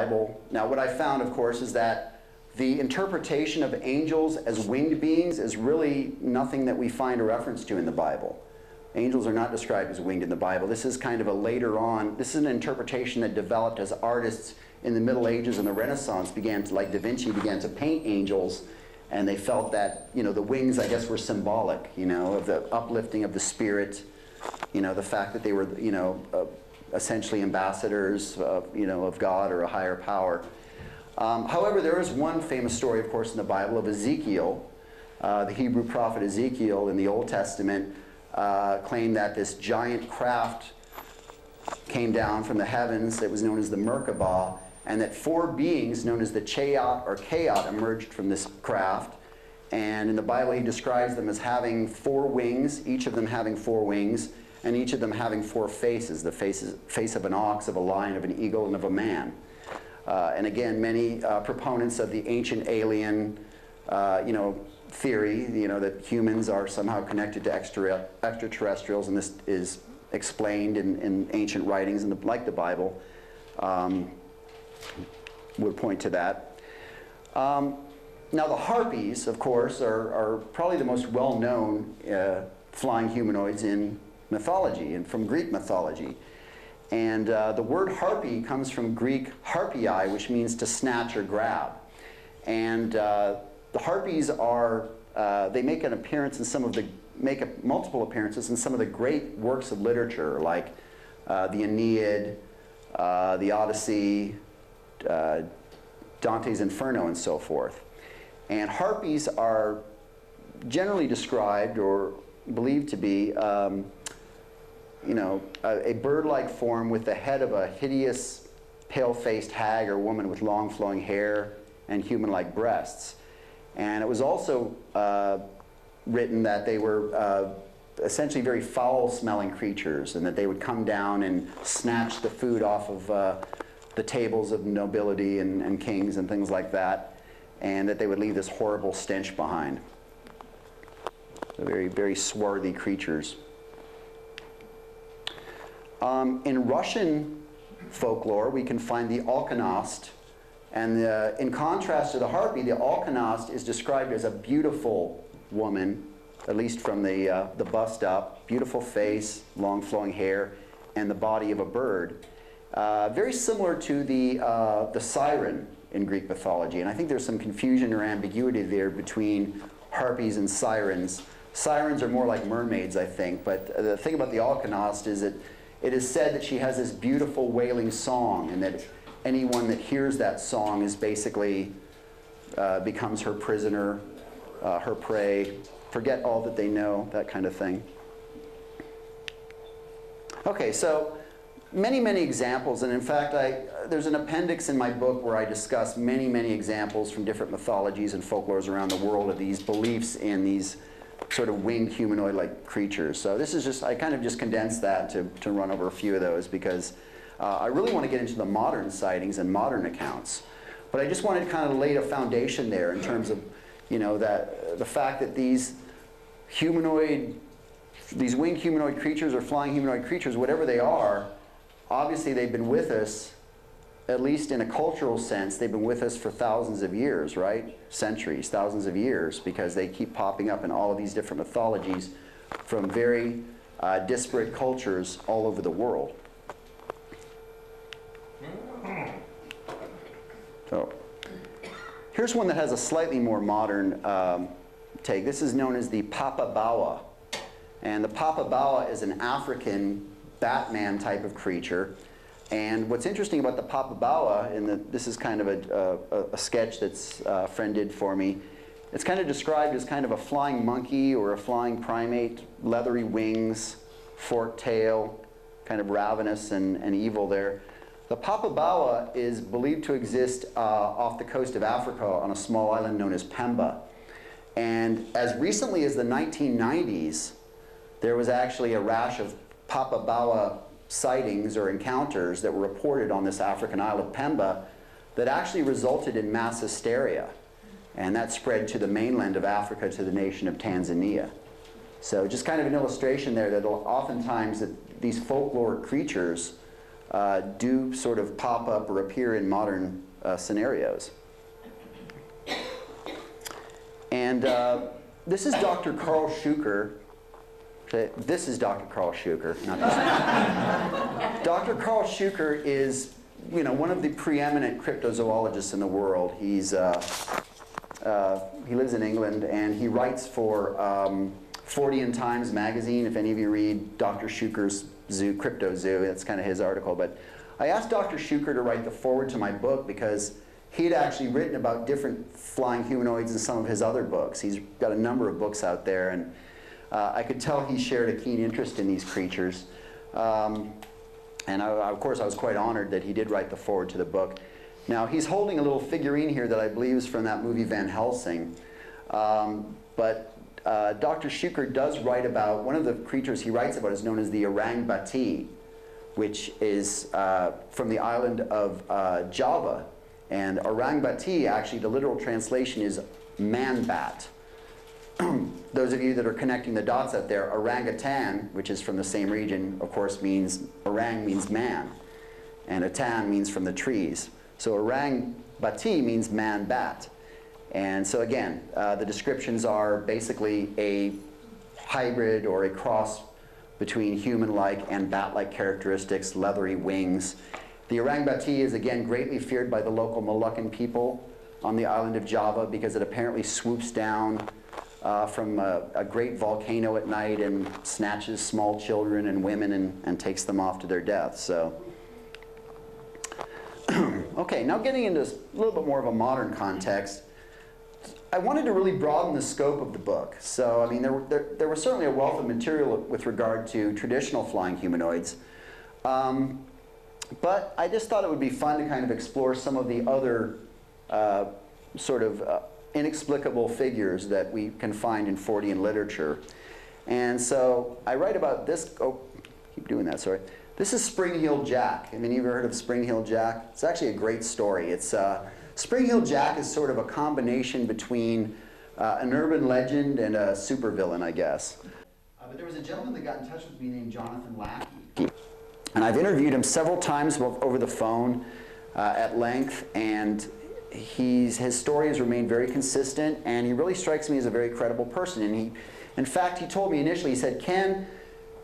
Bible. Now, what I found, of course, is that the interpretation of angels as winged beings is really nothing that we find a reference to in the Bible. Angels are not described as winged in the Bible. This is kind of a later on, this is an interpretation that developed as artists in the Middle Ages and the Renaissance began to, like Da Vinci, began to paint angels, and they felt that, you know, the wings, I guess, were symbolic, you know, of the uplifting of the spirit, you know, the fact that they were, you know, uh, essentially ambassadors, of, you know, of God or a higher power. Um, however, there is one famous story, of course, in the Bible of Ezekiel, uh, the Hebrew prophet Ezekiel in the Old Testament uh, claimed that this giant craft came down from the heavens that was known as the Merkabah, and that four beings known as the Chayot or Kayot emerged from this craft. And in the Bible, he describes them as having four wings, each of them having four wings, and each of them having four faces the faces, face of an ox, of a lion, of an eagle, and of a man. Uh, and again, many uh, proponents of the ancient alien, uh, you know, theory, you know, that humans are somehow connected to extra, extraterrestrials, and this is explained in, in ancient writings, in the, like the Bible, um, would point to that. Um, now, the harpies, of course, are, are probably the most well-known uh, flying humanoids in mythology and from Greek mythology. And uh, the word harpy comes from Greek harpiai, which means to snatch or grab. And uh, the harpies are, uh, they make an appearance in some of the, make a, multiple appearances in some of the great works of literature, like uh, the Aeneid, uh, the Odyssey, uh, Dante's Inferno, and so forth. And harpies are generally described or believed to be um, you know, a, a bird-like form with the head of a hideous, pale-faced hag or woman with long flowing hair and human-like breasts. And it was also uh, written that they were uh, essentially very foul-smelling creatures and that they would come down and snatch the food off of uh, the tables of nobility and, and kings and things like that, and that they would leave this horrible stench behind. So very, very swarthy creatures. Um, in Russian folklore, we can find the Alkonost. And the, in contrast to the harpy, the Alkonost is described as a beautiful woman, at least from the, uh, the bust up. Beautiful face, long flowing hair, and the body of a bird. Uh, very similar to the, uh, the siren in Greek mythology. And I think there's some confusion or ambiguity there between harpies and sirens. Sirens are more like mermaids, I think. But the thing about the Alkonost is that it is said that she has this beautiful wailing song and that anyone that hears that song is basically uh, becomes her prisoner, uh, her prey, forget all that they know, that kind of thing. Okay, so many, many examples, and in fact, I, there's an appendix in my book where I discuss many, many examples from different mythologies and folklores around the world of these beliefs in these sort of winged humanoid-like creatures. So this is just, I kind of just condensed that to, to run over a few of those because uh, I really want to get into the modern sightings and modern accounts. But I just wanted to kind of lay a foundation there in terms of, you know, that the fact that these humanoid, these winged humanoid creatures or flying humanoid creatures, whatever they are, obviously they've been with us at least in a cultural sense, they've been with us for thousands of years, right? Centuries, thousands of years, because they keep popping up in all of these different mythologies from very uh, disparate cultures all over the world. So, here's one that has a slightly more modern um, take. This is known as the Popobawa. And the Popobawa is an African Batman type of creature. And what's interesting about the Popobawa, and this is kind of a, a, a sketch that's uh, a friend did for me, it's kind of described as kind of a flying monkey or a flying primate, leathery wings, forked tail, kind of ravenous and, and evil there. The Popobawa is believed to exist uh, off the coast of Africa on a small island known as Pemba. And as recently as the 1990s, there was actually a rash of Popobawa sightings or encounters that were reported on this African isle of Pemba that actually resulted in mass hysteria. And that spread to the mainland of Africa, to the nation of Tanzania. So just kind of an illustration there that oftentimes that these folklore creatures uh, do sort of pop up or appear in modern uh, scenarios. And uh, this is Dr. Karl This is Dr. Karl Shuker. Dr. Karl Shuker is, you know, one of the preeminent cryptozoologists in the world. He's, uh, uh, he lives in England and he writes for um, Fortean Times magazine. If any of you read Dr. Shuker's Zoo, Crypto Zoo, that's kind of his article. But I asked Dr. Shuker to write the foreword to my book because he had actually written about different flying humanoids in some of his other books. He's got a number of books out there, and uh, I could tell he shared a keen interest in these creatures. Um, and I, of course, I was quite honored that he did write the foreword to the book. Now, he's holding a little figurine here that I believe is from that movie Van Helsing. Um, but uh, Dr. Shuker does write about, one of the creatures he writes about is known as the orang bati, which is uh, from the island of uh, Java and orang bati, actually, the literal translation is man bat. Those of you that are connecting the dots out there, orangutan, which is from the same region, of course, means orang means man, and atan means from the trees. So orang bati means man bat. And so again, uh, the descriptions are basically a hybrid or a cross between human-like and bat-like characteristics, leathery wings, the orang bati is again greatly feared by the local Moluccan people on the island of Java because it apparently swoops down uh, from a, a, great volcano at night and snatches small children and women and, and takes them off to their death. So, okay, now getting into a little bit more of a modern context, I wanted to really broaden the scope of the book. So, I mean, there, there, there was certainly a wealth of material with regard to traditional flying humanoids. Um, but I just thought it would be fun to kind of explore some of the other uh, sort of uh, inexplicable figures that we can find in Fortean literature. And so I write about this, oh, keep doing that, sorry. This is Spring-heeled Jack. I mean, you've ever heard of Spring-heeled Jack? It's actually a great story. It's uh, Spring-heeled Jack is sort of a combination between uh, an urban legend and a supervillain, I guess. Uh, but there was a gentleman that got in touch with me named Jonathan Lackey. And I've interviewed him several times over the phone uh, at length, and he's, his story has remained very consistent, and he really strikes me as a very credible person. And he, in fact, he told me initially, he said, Ken,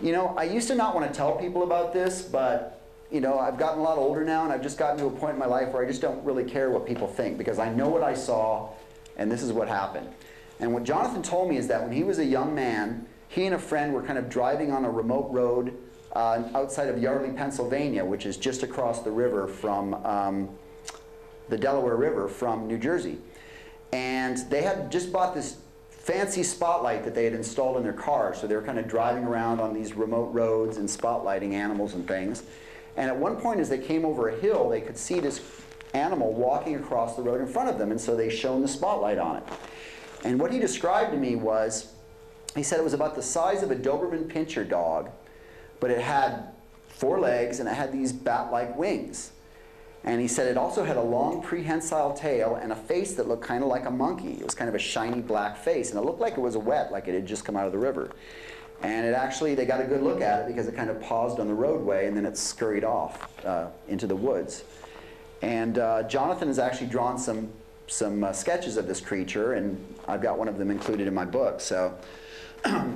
you know, I used to not want to tell people about this, but you know, I've gotten a lot older now, and I've just gotten to a point in my life where I just don't really care what people think because I know what I saw, and this is what happened. And what Jonathan told me is that when he was a young man, he and a friend were kind of driving on a remote road uh, outside of Yardley, Pennsylvania, which is just across the river from um, the Delaware River from New Jersey. And they had just bought this fancy spotlight that they had installed in their car. So they were kind of driving around on these remote roads and spotlighting animals and things. And at one point, as they came over a hill, they could see this animal walking across the road in front of them. And so they shone the spotlight on it. And what he described to me was, he said it was about the size of a Doberman Pinscher dog but it had four legs and it had these bat-like wings. And he said it also had a long prehensile tail and a face that looked kind of like a monkey. It was kind of a shiny black face, and it looked like it was wet, like it had just come out of the river. And it actually, they got a good look at it because it kind of paused on the roadway and then it scurried off uh, into the woods. And uh, Jonathan has actually drawn some, some uh, sketches of this creature, and I've got one of them included in my book. So I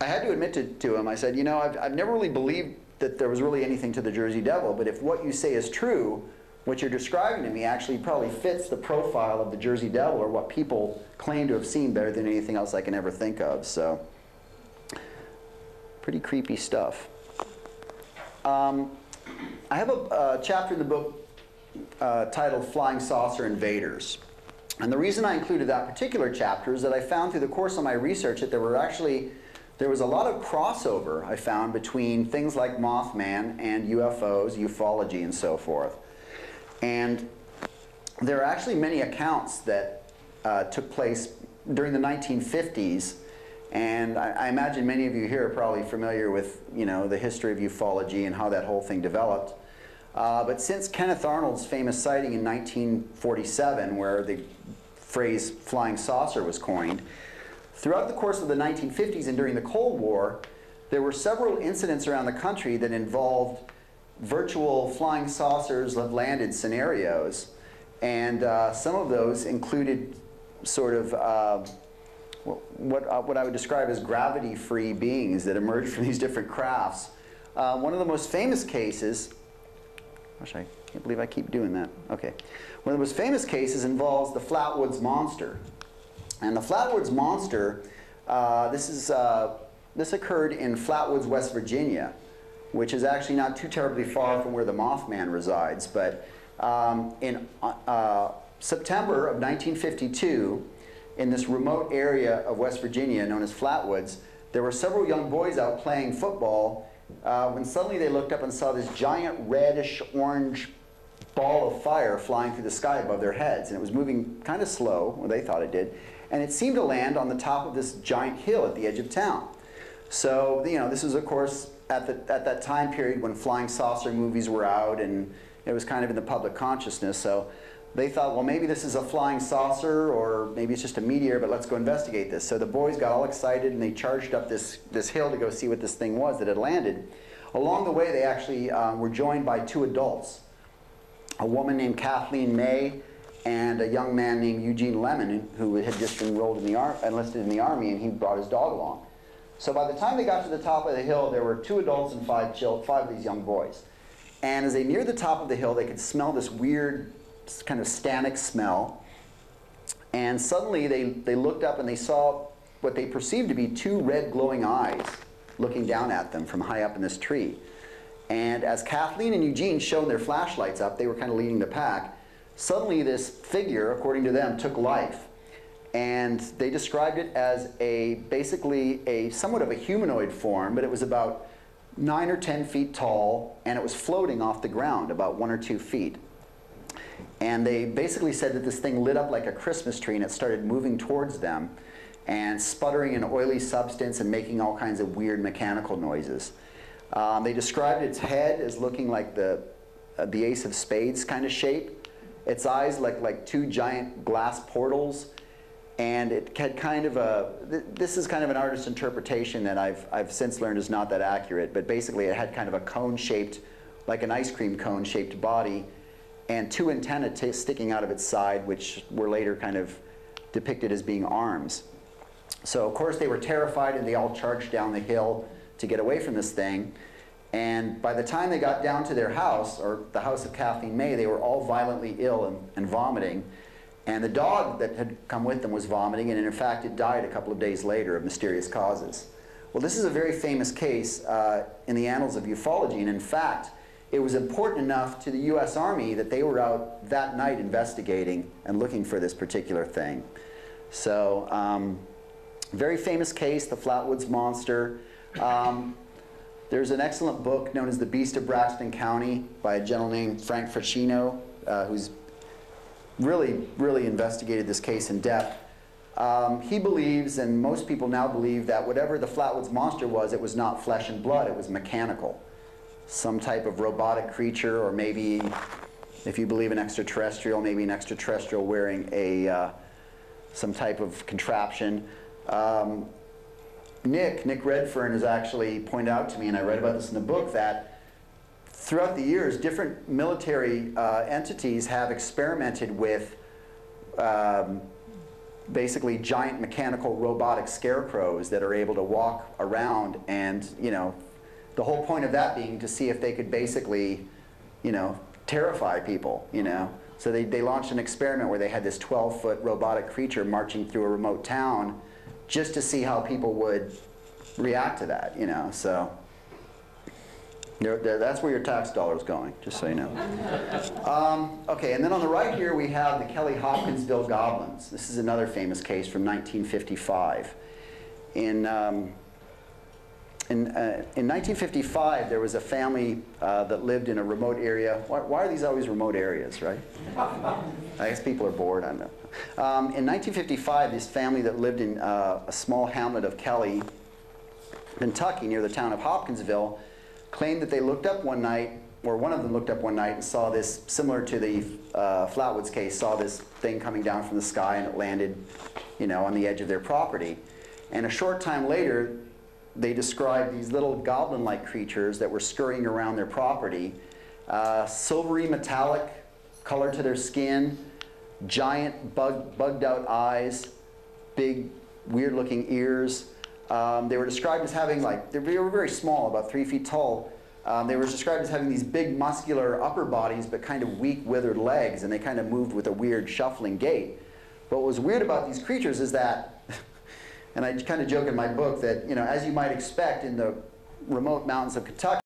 had to admit to, to him, I said, you know, I've, I've never really believed that there was really anything to the Jersey Devil, but if what you say is true, what you're describing to me actually probably fits the profile of the Jersey Devil or what people claim to have seen better than anything else I can ever think of. So, pretty creepy stuff. Um, I have a, a, chapter in the book uh, titled Flying Saucer Invaders. And the reason I included that particular chapter is that I found through the course of my research that there were actually there was a lot of crossover I found between things like Mothman and UFOs, ufology, and so forth. And there are actually many accounts that uh, took place during the 1950s. And I, I, imagine many of you here are probably familiar with you know, the history of ufology and how that whole thing developed. Uh, but since Kenneth Arnold's famous sighting in 1947, where the phrase flying saucer was coined, Throughout the course of the 1950s and during the Cold War, there were several incidents around the country that involved virtual flying saucers have landed scenarios. And uh, some of those included sort of uh, what, uh, what I would describe as gravity-free beings that emerged from these different crafts. Uh, one of the most famous cases, gosh, I can't believe I keep doing that. Okay. One of the most famous cases involves the Flatwoods Monster. And the Flatwoods Monster, uh, this, is, uh, this occurred in Flatwoods, West Virginia, which is actually not too terribly far from where the Mothman resides. But um, in uh, uh September of 1952, in this remote area of West Virginia known as Flatwoods, there were several young boys out playing football uh, when suddenly they looked up and saw this giant reddish orange ball of fire flying through the sky above their heads. And it was moving kind of slow, or they thought it did. And it seemed to land on the top of this giant hill at the edge of town. So, you know, this was, of course, at, the, at that time period when flying saucer movies were out and it was kind of in the public consciousness. So they thought, well, maybe this is a flying saucer or maybe it's just a meteor, but let's go investigate this. So the boys got all excited and they charged up this, this hill to go see what this thing was that had landed. Along the way, they actually um, were joined by two adults, a woman named Kathleen May and a young man named Eugene Lemon, who had just enrolled in the enlisted in the army, and he brought his dog along. So by the time they got to the top of the hill, there were two adults and five, five of these young boys. And as they neared the top of the hill, they could smell this weird kind of stanic smell. And suddenly they, they looked up and they saw what they perceived to be two red glowing eyes looking down at them from high up in this tree. And as Kathleen and Eugene showed their flashlights up, they were kind of leading the pack. Suddenly this figure, according to them, took life. And they described it as a basically a somewhat of a humanoid form, but it was about nine or 10 feet tall, and it was floating off the ground about one or two feet. And they basically said that this thing lit up like a Christmas tree and it started moving towards them and sputtering an oily substance and making all kinds of weird mechanical noises. Um, they described its head as looking like the, uh, the ace of spades kind of shape. Its eyes like, like two giant glass portals. And it had kind of a, th this is kind of an artist's interpretation that I've, I've since learned is not that accurate, but basically it had kind of a cone shaped, like an ice cream cone shaped body and two antennae sticking out of its side, which were later kind of depicted as being arms. So of course they were terrified and they all charged down the hill to get away from this thing. And by the time they got down to their house, or the house of Kathleen May, they were all violently ill and, and vomiting. And the dog that had come with them was vomiting, and in fact it died a couple of days later of mysterious causes. Well, this is a very famous case uh, in the annals of ufology, and in fact, it was important enough to the U.S. Army that they were out that night investigating and looking for this particular thing. So, um, very famous case, the Flatwoods Monster. Um, there's an excellent book known as The Beast of Braxton County by a gentleman named Frank Feschino, uh, who's really, really investigated this case in depth. Um, he believes, and most people now believe, that whatever the Flatwoods Monster was, it was not flesh and blood, it was mechanical some type of robotic creature, or maybe, if you believe in extraterrestrial, maybe an extraterrestrial wearing a, uh, some type of contraption. Um, Nick, Nick Redfern has actually pointed out to me, and I read about this in the book, that throughout the years, different military uh, entities have experimented with um, basically giant mechanical robotic scarecrows that are able to walk around and, you know, the whole point of that being to see if they could basically, you know, terrify people, you know. So they, they launched an experiment where they had this 12-foot robotic creature marching through a remote town just to see how people would react to that, you know. So that's where your tax dollar is going, just so you know. Um, okay, and then on the right here we have the Kelly Hopkinsville Goblins. This is another famous case from 1955. In um, in, uh, in 1955, there was a family uh, that lived in a remote area. Why, why, are these always remote areas, right? I guess people are bored, I don't know. Um, in 1955, this family that lived in uh, a small hamlet of Kelly, Kentucky, near the town of Hopkinsville, claimed that they looked up one night, or one of them looked up one night and saw this, similar to the uh, Flatwoods case, saw this thing coming down from the sky and it landed, you know, on the edge of their property. And a short time later, they described these little goblin-like creatures that were scurrying around their property. Uh, silvery metallic color to their skin, giant bug, bugged out eyes, big weird looking ears. Um, they were described as having like, they were very small, about three feet tall. Um, they were described as having these big muscular upper bodies but kind of weak withered legs and they kind of moved with a weird shuffling gait. But what was weird about these creatures is that, and I kind of joke in my book that, you know, as you might expect in the remote mountains of Kentucky,